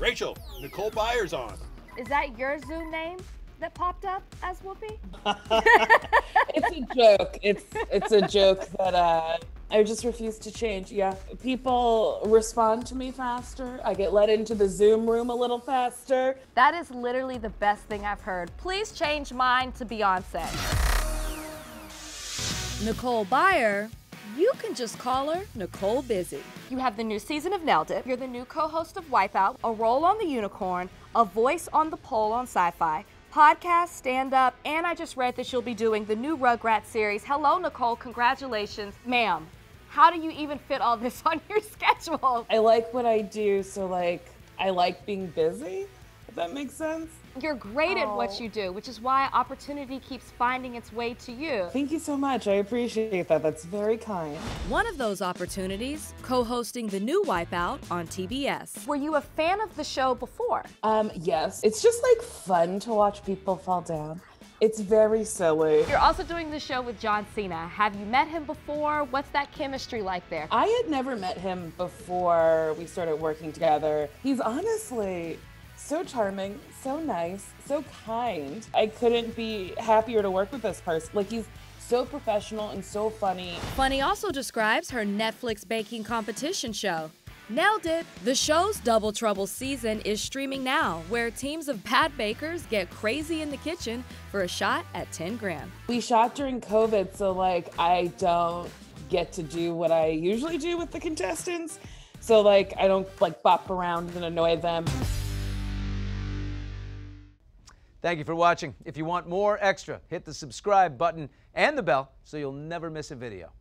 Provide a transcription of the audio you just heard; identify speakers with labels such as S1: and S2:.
S1: Rachel, Nicole Byer's on.
S2: Is that your Zoom name that popped up as Whoopi?
S3: it's a joke. It's it's a joke that uh, I just refuse to change. Yeah, people respond to me faster. I get let into the Zoom room a little faster.
S2: That is literally the best thing I've heard. Please change mine to Beyonce.
S4: Nicole Byer, you can just call her Nicole Busy.
S2: You have the new season of Nailed It. You're the new co-host of Wipeout, a role on The Unicorn, a voice on The Pole on Syfy, podcast, stand-up, and I just read that you'll be doing the new Rugrats series. Hello, Nicole. Congratulations. Ma'am, how do you even fit all this on your schedule?
S3: I like what I do, so like I like being busy. If that makes sense.
S2: You're great
S3: oh.
S2: at what you do, which is why opportunity keeps finding its way to you.
S3: Thank you so much. I appreciate that. That's very kind.
S4: One of those opportunities, co-hosting the new Wipeout on TBS.
S2: Were you a fan of the show before?
S3: Um, yes. It's just like fun to watch people fall down. It's very silly.
S2: You're also doing the show with John Cena. Have you met him before? What's that chemistry like there?
S3: I had never met him before we started working together. He's honestly so charming, so nice, so kind. I couldn't be happier to work with this person. Like he's so professional and so funny.
S4: Funny also describes her Netflix baking competition show. Nailed it! The show's Double Trouble season is streaming now, where teams of bad bakers get crazy in the kitchen for a shot at 10 grand.
S3: We shot during COVID, so like I don't get to do what I usually do with the contestants. So like I don't like bop around and annoy them.
S5: Thank you for watching. If you want more extra, hit the subscribe button and the bell so you'll never miss a video.